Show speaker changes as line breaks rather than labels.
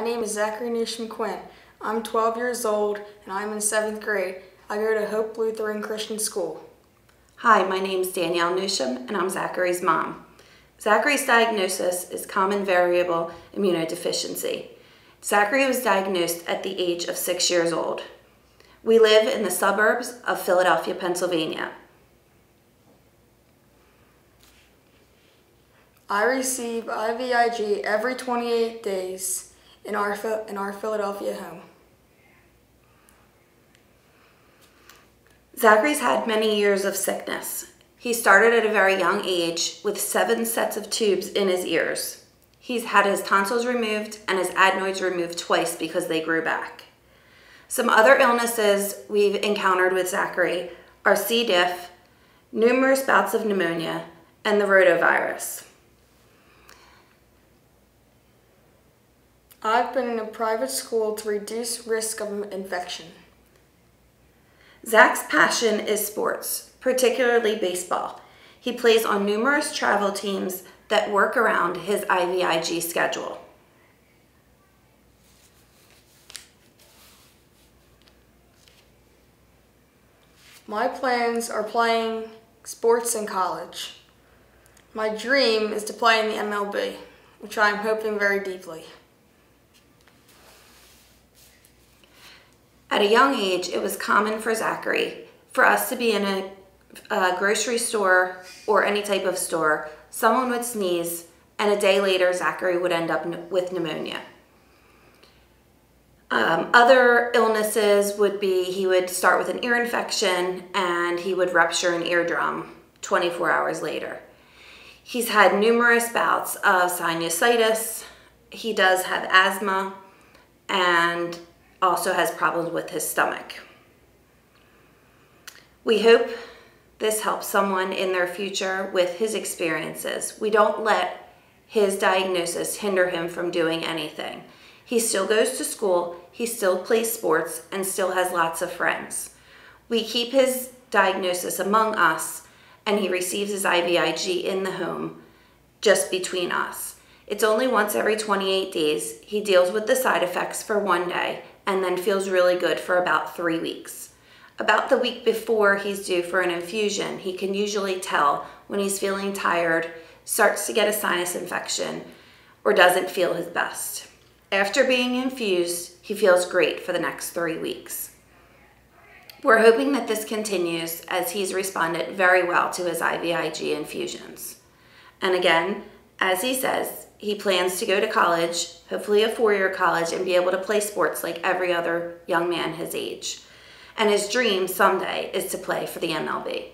My name is Zaccary Newsham Quinn. I'm 12 years old and I'm in 7th grade. I go to Hope Lutheran Christian School.
Hi, my name is Danielle Newsham and I'm Zaccary's mom. Zaccary's diagnosis is common variable immunodeficiency. Zaccary was diagnosed at the age of six years old. We live in the suburbs of Philadelphia, Pennsylvania.
I receive IVIG every 28 days in our, in our Philadelphia home.
Zaccary's had many years of sickness. He started at a very young age with seven sets of tubes in his ears. He's had his tonsils removed and his adenoids removed twice because they grew back. Some other illnesses we've encountered with Zaccary are C. diff, numerous bouts of pneumonia, and the rotavirus.
I've been in a private school to reduce risk of infection.
Zach's passion is sports, particularly baseball. He plays on numerous travel teams that work around his IVIG schedule.
My plans are playing sports in college. My dream is to play in the MLB, which I am hoping very deeply.
At a young age, it was common for Zaccary for us to be in a, a grocery store or any type of store, someone would sneeze, and a day later, Zaccary would end up with pneumonia. Um, other illnesses would be he would start with an ear infection and he would rupture an eardrum 24 hours later. He's had numerous bouts of sinusitis. He does have asthma and also has problems with his stomach. We hope this helps someone in their future with his experiences. We don't let his diagnosis hinder him from doing anything. He still goes to school, he still plays sports, and still has lots of friends. We keep his diagnosis among us, and he receives his IVIG in the home just between us. It's only once every 28 days. He deals with the side effects for one day and then feels really good for about three weeks. About the week before he's due for an infusion, he can usually tell when he's feeling tired, starts to get a sinus infection, or doesn't feel his best. After being infused, he feels great for the next three weeks. We're hoping that this continues as he's responded very well to his IVIG infusions. And again, as he says, he plans to go to college, hopefully a four-year college, and be able to play sports like every other young man his age. And his dream someday is to play for the MLB.